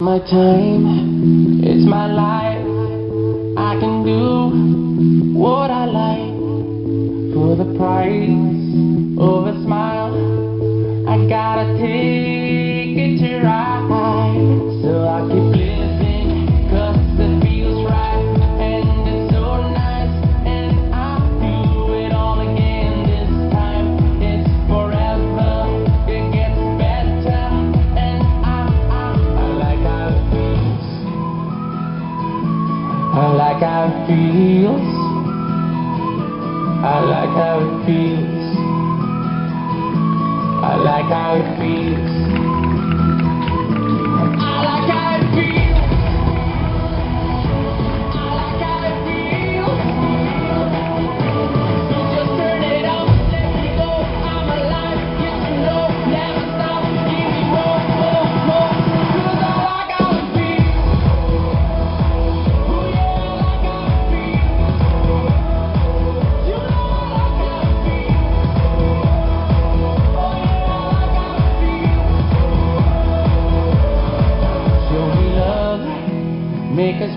My time, it's my life. I can do what I like for the price of a smile. like how it feels. I like how it feels. I like how it feels. I like how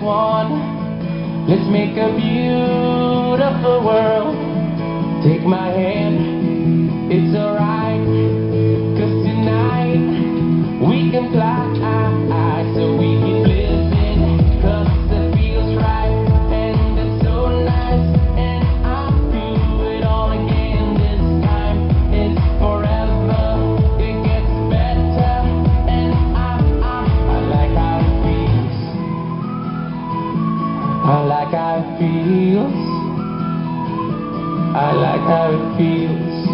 one. Let's make a beautiful world. Take my hand, it's alright. Cause tonight we can fly. how it feels. I like how it feels.